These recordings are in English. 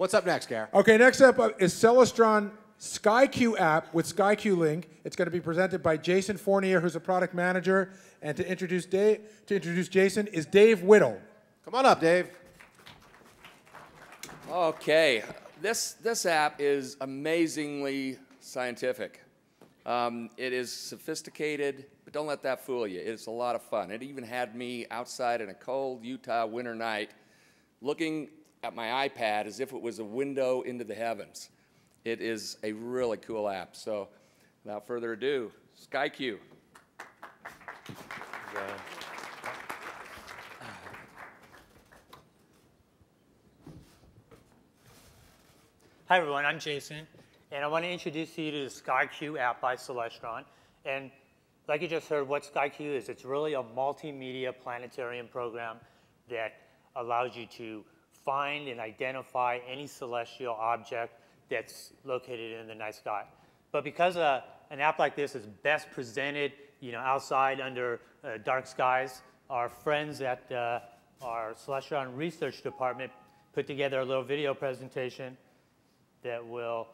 What's up next, Gar? Okay, next up uh, is Celestron SkyQ app with SkyQ Link. It's going to be presented by Jason Fournier, who's a product manager. And to introduce Dave, to introduce Jason is Dave Whittle. Come on up, Dave. Okay, this this app is amazingly scientific. Um, it is sophisticated, but don't let that fool you. It's a lot of fun. It even had me outside in a cold Utah winter night, looking at my iPad as if it was a window into the heavens. It is a really cool app. So, without further ado, SkyQ. Hi everyone, I'm Jason, and I want to introduce you to the SkyQ app by Celestron. And like you just heard, what SkyQ is, it's really a multimedia planetarium program that allows you to find and identify any celestial object that's located in the night sky. But because uh, an app like this is best presented, you know, outside under uh, dark skies, our friends at uh, our Celestron research department put together a little video presentation that will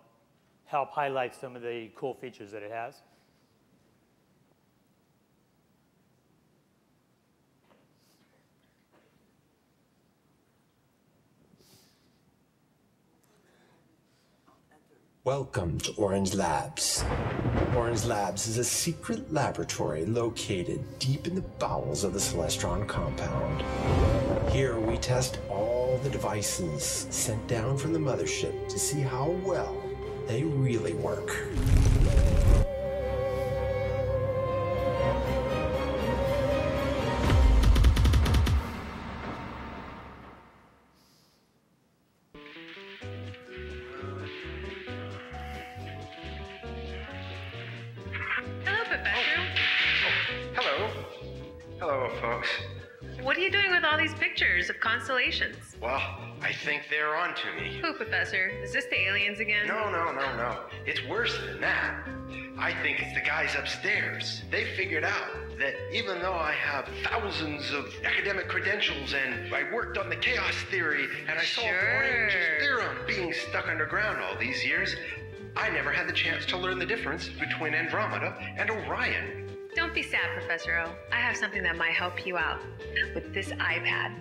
help highlight some of the cool features that it has. Welcome to Orange Labs. Orange Labs is a secret laboratory located deep in the bowels of the Celestron compound. Here we test all the devices sent down from the mothership to see how well they really work. Hello, folks. What are you doing with all these pictures of constellations? Well, I think they're on to me. Who, Professor? Is this the aliens again? No, no, no, no. It's worse than that. I think it's the guys upstairs. They figured out that even though I have thousands of academic credentials and I worked on the chaos theory and I solved Sure. Range's theorem being stuck underground all these years, I never had the chance to learn the difference between Andromeda and Orion. Be sad, Professor O. I have something that might help you out with this iPad.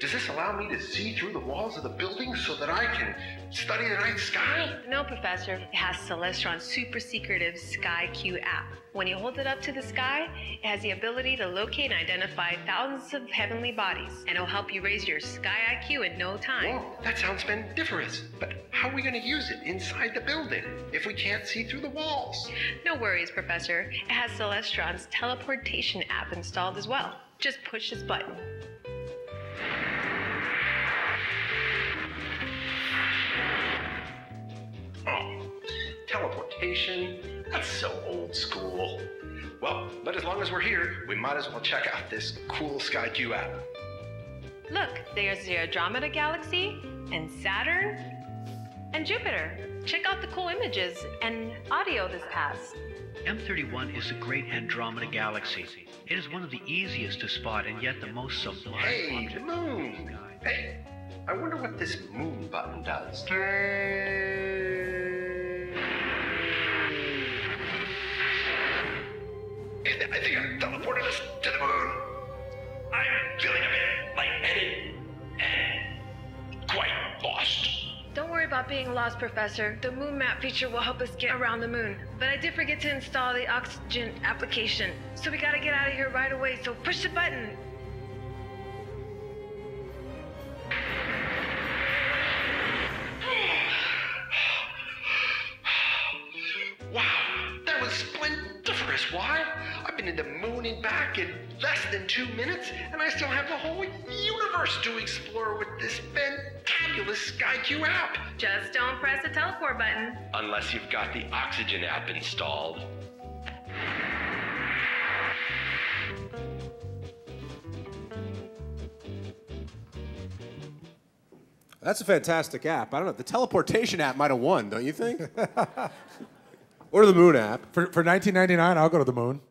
Does this allow me to see through the walls of the building so that I can study the night sky? No, Professor. It has Celestron's super secretive SkyQ app. When you hold it up to the sky, it has the ability to locate and identify thousands of heavenly bodies, and it'll help you raise your sky IQ in no time. Whoa, that sounds splendiferous. But how are we going to use it inside the building if we can't see through the walls? No worries, Professor. It has Celestron's teleportation app installed as well. Just push this button. So old school. Well, but as long as we're here, we might as well check out this cool SkyQ app. Look, there's the Andromeda Galaxy, and Saturn, and Jupiter. Check out the cool images and audio this pass. M31 is the great Andromeda galaxy. It is one of the easiest to spot and yet the most sublime Hey, the object moon! Hey, I wonder what this moon button does. I being lost, Professor. The moon map feature will help us get around the moon. But I did forget to install the oxygen application. So we gotta get out of here right away, so push the button. Wow, that was splendiferous. Why? I've in the moon and back in less than two minutes, and I still have the whole universe to explore with this fantabulous SkyQ app. Just don't press the teleport button. Unless you've got the Oxygen app installed. That's a fantastic app. I don't know. The teleportation app might have won, don't you think? or the moon app. For, for 1999, I'll go to the moon.